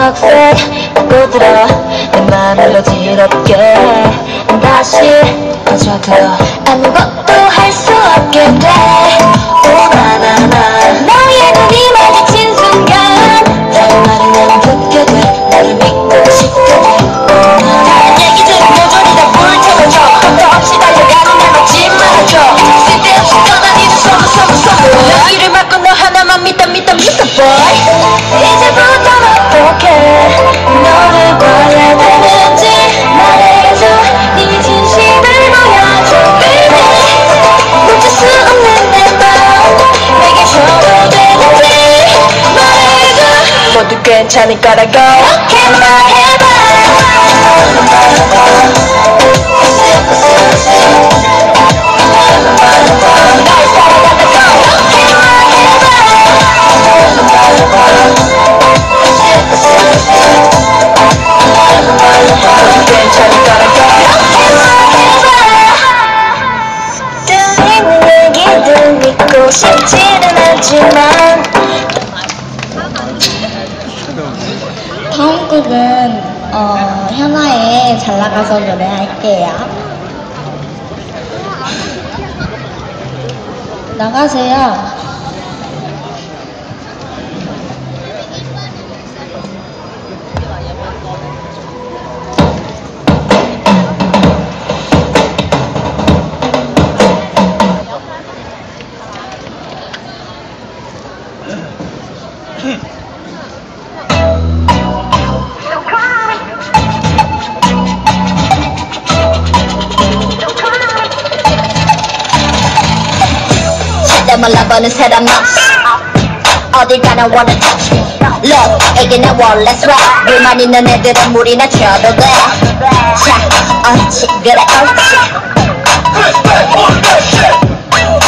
턱을 꼬들어 내 맘으로 지럽게 다시 꺼져들어 아무것도 할 수 없게 돼. 괜찮을 거라고. 이렇게 말해봐 곡은 어, 현아의 잘 나가서 노래할게요. 나가세요. 절대 몰라보는 사람 없이 어딜 가나 wanna touch me. Look, 이게 내 원래 swag 물만 있는 애들은 물이나 쳐도 돼자 옳지 그래 옳지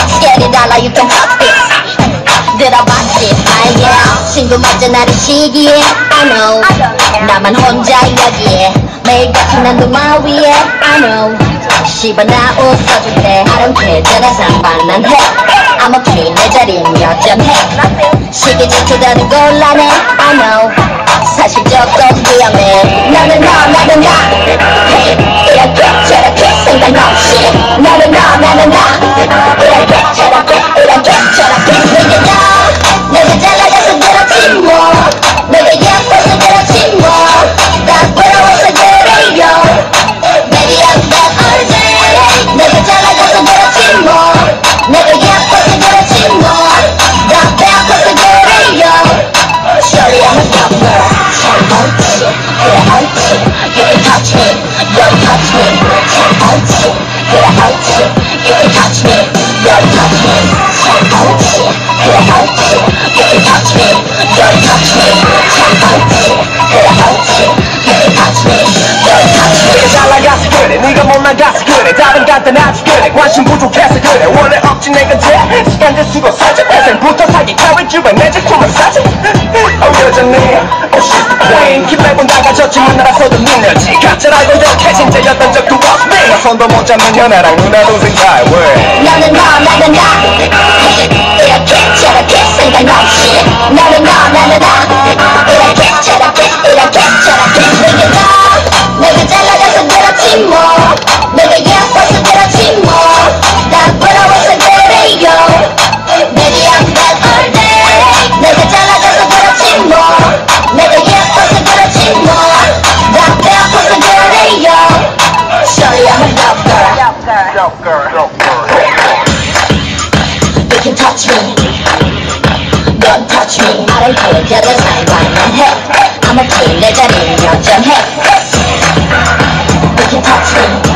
Scared 달라 you can fuck this 들어봤지 아 yeah 친구 맞아 나를 시기에 I know. 나만 혼자 여기에 매일같이 난 동화 위에. I know. 씨발 나 웃어줄 때 I don't care 전화 상관 난해. I'm okay. 내 자리는 여전해. 시기 질투다는 곤란해. I know. 사실 조금 위험해. 너는 너 나는 나 관심 부족해서 그래. 원래 없지 내가 돼. 시간제 수고 사자 태생부터 사기 가위 주변 내 제품을 사자 어 여전해 Oh she's the queen 기백은 나가졌지만 나라서도 능력지. 가짜라고 이렇게 진짜였던 적도 없어. 내가 손도 못 잡는 현아랑 누나 동생 왜? 너는 너 나는 나. 이렇게 저렇게 생각 없이 너는 너 girl You can touch me Don't touch me I don't care 저런 상관은 해 I'm okay 내 자리는 여전해 You can touch me